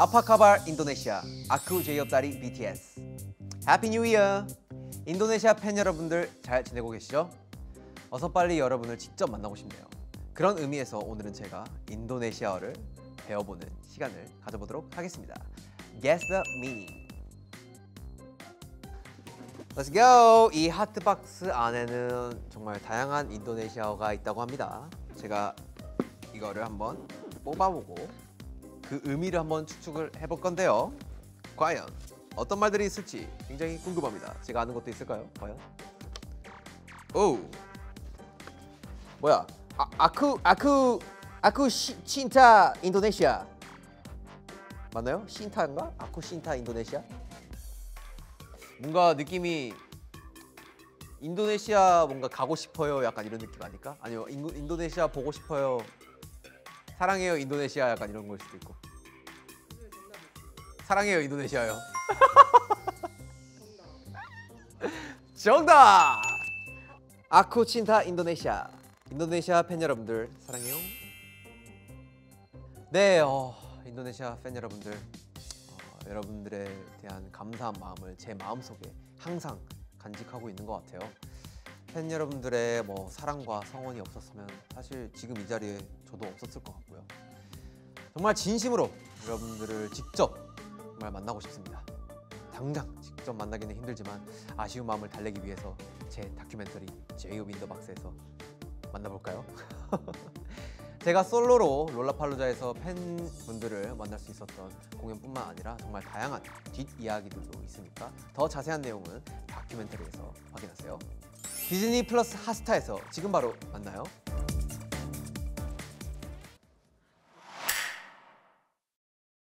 Apa kabar Indonesia. Aku j-hope dari BTS Happy New Year 인도네시아 팬 여러분들 잘 지내고 계시죠? 어서 빨리 여러분을 직접 만나고 싶네요. 그런 의미에서 오늘은 제가 인도네시아어를 배워보는 시간을 가져보도록 하겠습니다. Guess the meaning. Let's go! 이 하트박스 안에는 정말 다양한 인도네시아어가 있다고 합니다. 제가 이거를 한번 뽑아보고 그 의미를 한번 추측을 해볼 건데요. 과연 어떤 말들이 있을지 굉장히 궁금합니다. 제가 아는 것도 있을까요? 과연? 오 뭐야? 아, 아쿠 아쿠 아쿠 시, 신타 인도네시아 맞나요? 신타인가? 아쿠 신타 인도네시아? 뭔가 느낌이 인도네시아 뭔가 가고 싶어요 약간 이런 느낌 아닐까? 아니면 인도, 인도네시아 보고 싶어요 사랑해요 인도네시아 약간 이런 걸 수도 있고. 사랑해요 인도네시아요. 정답! 아쿠 친타 인도네시아. 인도네시아 팬 여러분들 사랑해요. 네 어, 인도네시아 팬 여러분들. 어, 여러분들에 대한 감사한 마음을 제 마음속에 항상 간직하고 있는 것 같아요. 팬 여러분들의 뭐 사랑과 성원이 없었으면 사실 지금 이 자리에 저도 없었을 것 같고요. 정말 진심으로 여러분들을 직접 정말 만나고 싶습니다. 당장 직접 만나기는 힘들지만 아쉬운 마음을 달래기 위해서 제 다큐멘터리 제이홉 인더박스에서 만나볼까요? 제가 솔로로 롤라팔루자에서 팬분들을 만날 수 있었던 공연뿐만 아니라 정말 다양한 뒷이야기들도 있으니까 더 자세한 내용은 다큐멘터리에서 확인하세요. 디즈니 플러스 핫스타에서 지금 바로 만나요.